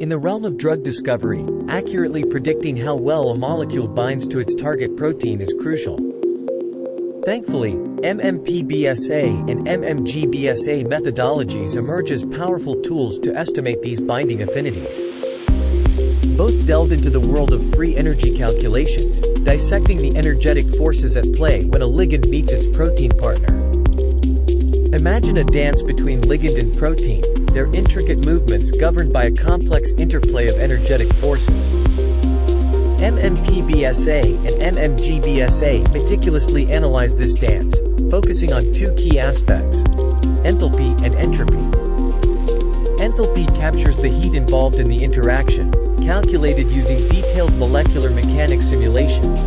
In the realm of drug discovery, accurately predicting how well a molecule binds to its target protein is crucial. Thankfully, MMPBSA and MMGBSA methodologies emerge as powerful tools to estimate these binding affinities. Both delve into the world of free energy calculations, dissecting the energetic forces at play when a ligand meets its protein partner. Imagine a dance between ligand and protein, their intricate movements governed by a complex interplay of energetic forces. MMPBSA and MMGBSA meticulously analyze this dance, focusing on two key aspects, enthalpy and entropy. Enthalpy captures the heat involved in the interaction, calculated using detailed molecular mechanics simulations.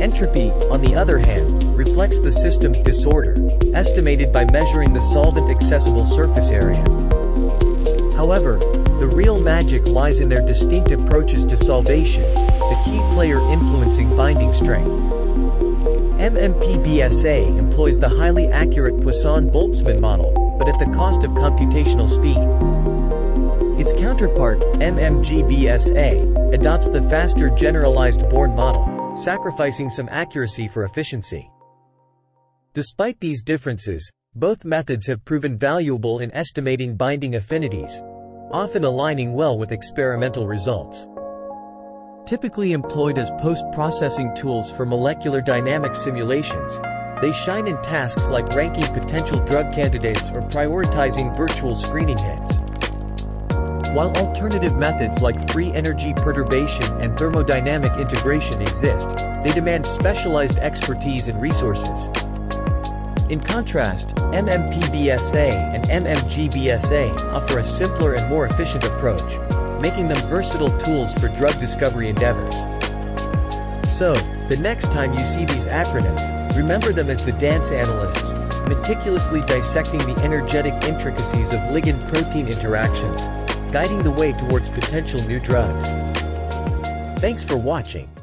Entropy, on the other hand, reflects the system's disorder, estimated by measuring the solvent accessible surface area. However, the real magic lies in their distinct approaches to solvation, the key player influencing binding strength. MMPBSA employs the highly accurate Poisson-Boltzmann model, but at the cost of computational speed. Its counterpart, MMGBSA, adopts the faster generalized Born model, sacrificing some accuracy for efficiency. Despite these differences, both methods have proven valuable in estimating binding affinities, often aligning well with experimental results. Typically employed as post-processing tools for molecular dynamics simulations, they shine in tasks like ranking potential drug candidates or prioritizing virtual screening hits. While alternative methods like free energy perturbation and thermodynamic integration exist, they demand specialized expertise and resources. In contrast, MMPBSA and MMGBSA offer a simpler and more efficient approach, making them versatile tools for drug discovery endeavors. So, the next time you see these acronyms, remember them as the dance analysts, meticulously dissecting the energetic intricacies of ligand-protein interactions, guiding the way towards potential new drugs. Thanks for watching.